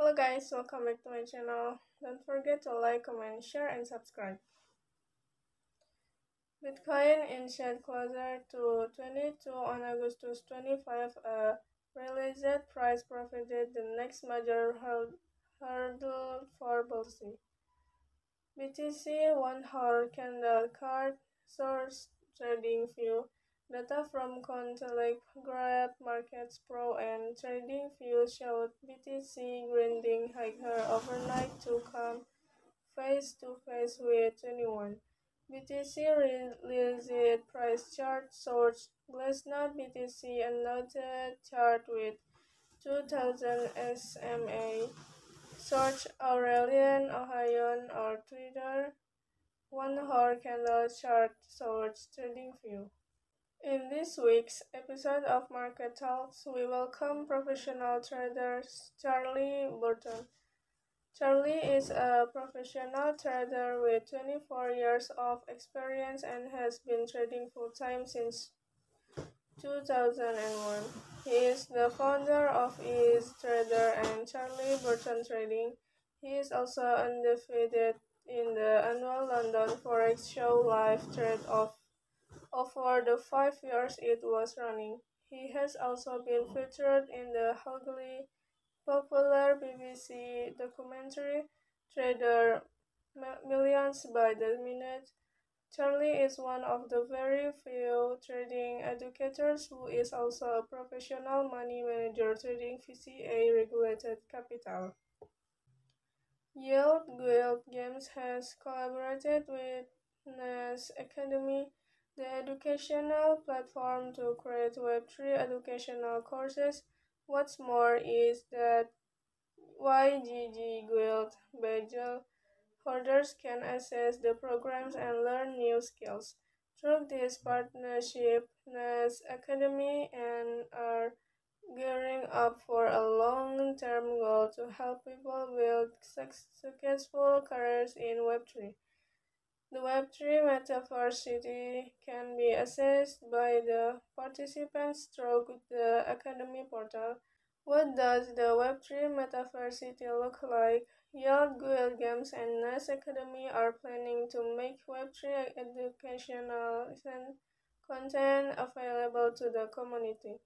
Hello guys, welcome back to my channel. Don't forget to like, comment, share, and subscribe. Bitcoin inched closer to 22 on August 25. A released price provided the next major hurdle for Bullseye. BTC one hour candle card source trading view Data from Cointelegraph Markets Pro and TradingView showed BTC grinding higher overnight to come face to face with 21. BTC released price chart source Glassnode BTC another chart with 2000 SMA. Search Aurelien Ohayon or Twitter. One hour candle chart source TradingView. In this week's episode of Market Talks, we welcome professional trader Charlie Burton. Charlie is a professional trader with 24 years of experience and has been trading full time since 2001. He is the founder of Ease Trader and Charlie Burton Trading. He is also undefeated in the annual London Forex Show live trade of Oh, over the five years it was running. He has also been featured in the hugely popular BBC documentary Trader Millions by the Minute. Charlie is one of the very few trading educators who is also a professional money manager trading FCA regulated capital. Yield Guild Games has collaborated with NAS Academy the educational platform to create Web3 educational courses. What's more is that YGG Guild badge holders can access the programs and learn new skills. Through this partnership, NAS Academy and are gearing up for a long-term goal to help people build successful careers in Web3. The Web3 Metaverse City can be accessed by the participants through the Academy portal. What does the Web3 Metaverse City look like? Yield Guild Games and NAS Academy are planning to make Web3 educational content available to the community.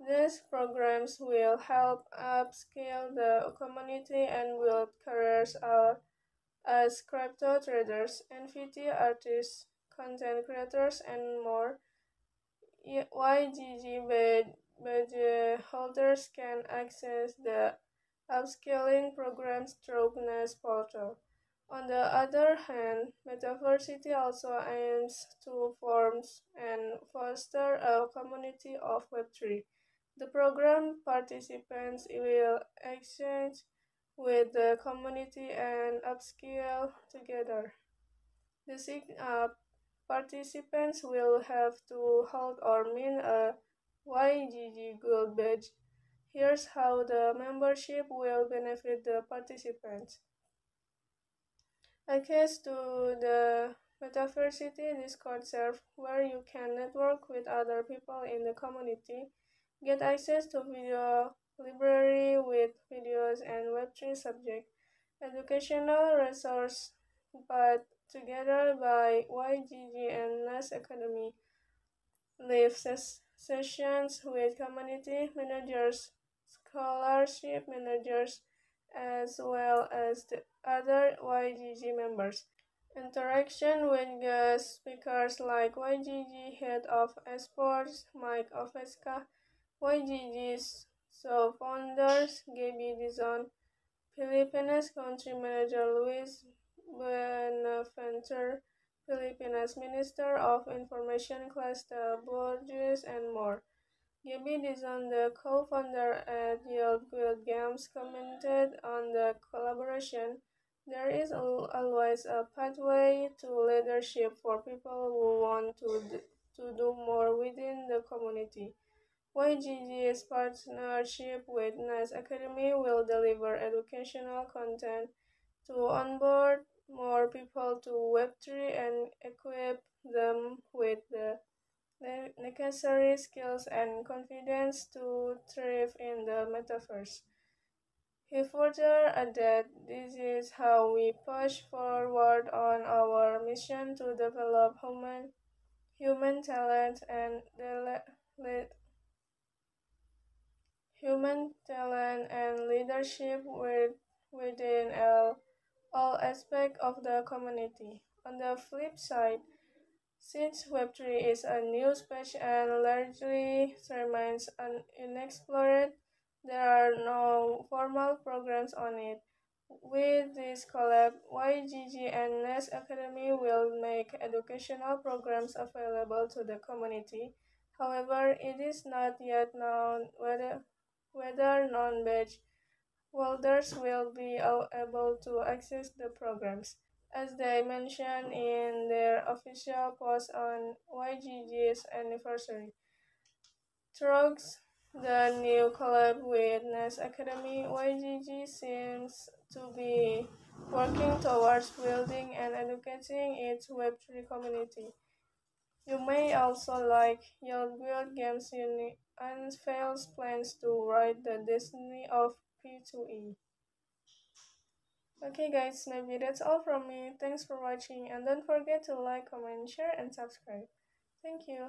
These programs will help upskill the community and build careers as crypto traders, NFT artists, content creators, and more. YGG holders can access the upscaling programs through portal. On the other hand, Metaversity also aims to form and foster a community of Web3. The program participants will exchange with the community and upskill together. The sign up uh, participants will have to hold or mint a YGG Guild badge. Here's how the membership will benefit the participants. Access to the Metaversity Discord server where you can network with other people in the community, get access to video library with videos and Web3 subject, educational resource but together by YGG and NAS Academy, live ses sessions with community managers, scholarship managers, as well as the other YGG members. Interaction with guest speakers like YGG Head of Esports, Mike Oveska, YGG's so founders Gaby Dizon, Philippines Country Manager Luis Buenaventura, Philippines Minister of Information Cleista Borges, and more. Gaby Dizon, the co-founder at Yield Guild Games, commented on the collaboration. There is always a pathway to leadership for people who want to, to do more within the community. YGG's partnership with NAS Academy will deliver educational content to onboard more people to Web3 and equip them with the necessary skills and confidence to thrive in the metaverse. He further added, This is how we push forward on our mission to develop human, human talent and human talent and leadership with, within all, all aspects of the community. On the flip side, since Web3 is a new space and largely remains unexplored, there are no formal programs on it. With this collab, YGG and NAS Academy will make educational programs available to the community. However, it is not yet known whether, whether non-badge holders will be able to access the programs as they mentioned in their official post on YGG's anniversary. Through the new collab with NAS Academy, YGG seems to be working towards building and educating its Web3 community. You may also like Yield Guild Games unit unveils plans to write the destiny of P2E. Okay guys, maybe that's all from me. Thanks for watching and don't forget to like, comment, share and subscribe. Thank you.